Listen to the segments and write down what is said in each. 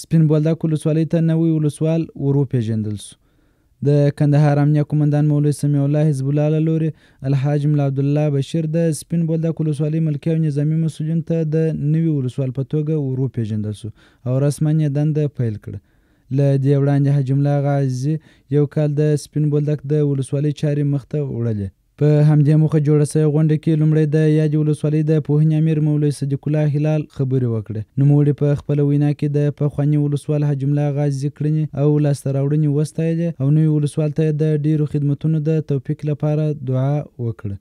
سپین بولدک ولسوالۍ ته نوی ولسوال ور وپېژندل شو. د کندهار امنیه قومندان مولوي سمیع الله حزب الله له لورې الحاج ملا عبدالله بشیر د سپین بولدک ولسوالۍ ملکي او نظامي مسؤلینو ته د نوي ولسوال په توګه ور وپېژندل شو او رسماً یې دنده پیل کړه. له دې وړاندې حاجي ملا اغا عزیزي یو کال د سپین بولدک د ولسوالۍ چارې مخته وړلې. په همدې موخه جوړه شوې غونډه کې لومړی د یادې ولسوالۍ د پوهنې امیر مولوي صدیق الله هلال خبرې وکړې. نوموړي په خپله وینا کې د پخواني ولسوال حاجي ملا غازي کړنې او لاسته راوړنې وستایلې او نوي ولسوال ته یې د ډېرو خدمتونو د توفیق لپاره دعا وکړه.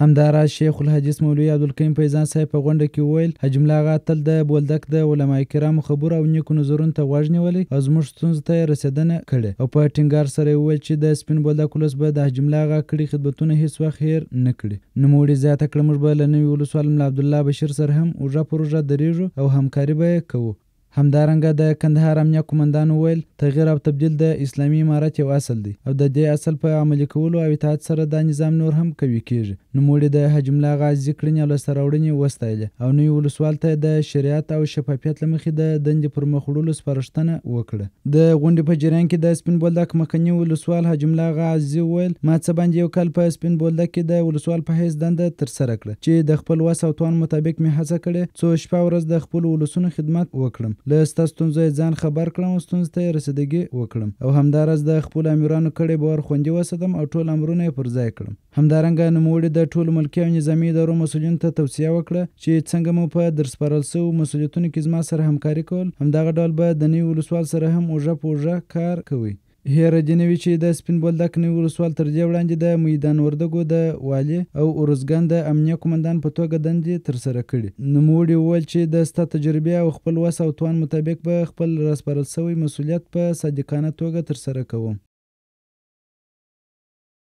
همدا راز شیخ الحدیث مولوي عبدالقیوم فیضان صاحب په غونډه کې وویل، حاجي ملا غا تل د بولدک د علماء کرامو خبرو او نیکو نظرونو ته غوږ نیولی او زموږ ستونزو ته یې رسېدنه کړې او په ټینګار سره یې وویل چې د سپین بولدک ولس به د حاجي ملا اغا کړي خدمتونه هېڅ وخت هېر نه کړي. نوموړي زیاته کړه، موږ به له نوي ولسوال ملا عبدالله بشیر سره هم اوږه پر اوږه درېږو او همکاري به یې کوو. همدارنګه د کندهار امنیه قومندان وویل، تغیر او تبدیل د اسلامي امارت یو اصل دی او د دې اصل په عملي کولو او اطاعت سره دا نظام نور هم قوي کېږي. نوموړي د حاجي ملا غازي کړنې او لاسته راوړنې وستایلې او نوي ولسوال ته یې د شریعت او شفافیت له مخې د دندې پر مخ وړلو سپارښتنه وکړه. د غونډې په جریان کې د سپین بولدک مخکني ولسوال حاجي ملا غازي وویل، ما څه باندې یو کال په سپین بولدک کې د ولسوال په حیث دنده ترسره کړه، چې د خپل وس او توان مطابق مې هڅه کړې، څو شپه او ورځ د خپلو ولسونو خدمت وکړم، له سته ستونزو یې ځان خبر کړم او ستونزو ته یې رسیدګي وکړم او همدا راز د خپلو امیرانو کړی باور خوندي وساتم او ټول امرونه یې پر ځای کړم. همدارنګه نوموړي د ټولو ملکي او نظامي ادارو مسؤلینو ته توصیه وکړه چې څنګه مو په درسپارل شوو مسؤلیتونو کې زما سره همکاري کول، همدغه ډول به د نوي ولسوال سره هم اوږه په اوږه کار کوئ. هېره دې نه وي چې د سپین بولدک نوي ولسوال تر دې وړاندې د میدان وردګو د والي او ارزګان د امنیه قومندان په توګه دندې ترسره کړي. نوموړي وویل چې د شته تجربې او خپل وس او توان مطابق به خپل راسپارل شوی مسؤلیت په صادقانه توګه ترسره کوم.